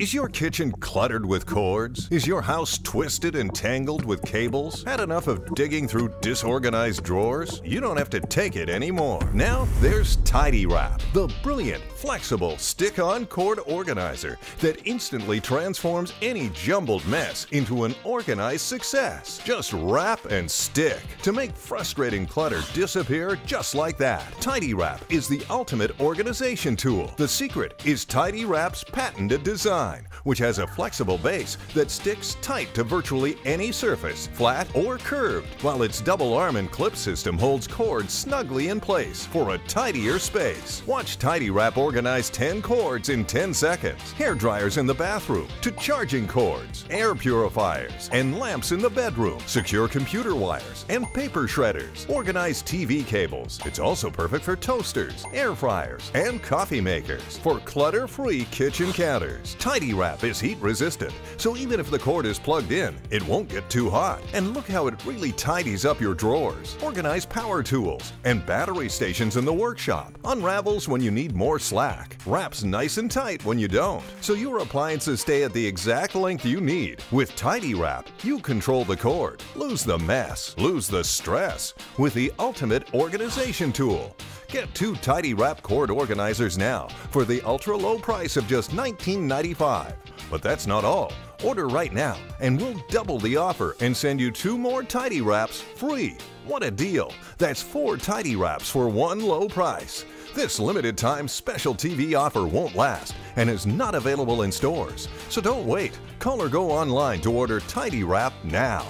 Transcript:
Is your kitchen cluttered with cords? Is your house twisted and tangled with cables? Had enough of digging through disorganized drawers? You don't have to take it anymore. Now there's Tidy Wrap, the brilliant, flexible, stick-on cord organizer that instantly transforms any jumbled mess into an organized success. Just wrap and stick to make frustrating clutter disappear just like that. Tidy Wrap is the ultimate organization tool. The secret is Tidy Wrap's patented design design which has a flexible base that sticks tight to virtually any surface, flat or curved, while its double arm and clip system holds cords snugly in place for a tidier space. Watch Tidy Wrap organize 10 cords in 10 seconds, hair dryers in the bathroom, to charging cords, air purifiers, and lamps in the bedroom, secure computer wires, and paper shredders, organize TV cables. It's also perfect for toasters, air fryers, and coffee makers for clutter-free kitchen counters. Tidy Is heat resistant, so even if the cord is plugged in, it won't get too hot. And look how it really tidies up your drawers. Organize power tools and battery stations in the workshop. Unravels when you need more slack. Wraps nice and tight when you don't. So your appliances stay at the exact length you need. With Tidy Wrap, you control the cord. Lose the mess. Lose the stress. With the ultimate organization tool. Get two Tidy Wrap cord organizers now for the ultra low price of just $19.95. But that's not all. Order right now and we'll double the offer and send you two more Tidy Wraps free. What a deal! That's four Tidy Wraps for one low price. This limited time special TV offer won't last and is not available in stores. So don't wait. Call or go online to order Tidy Wrap now.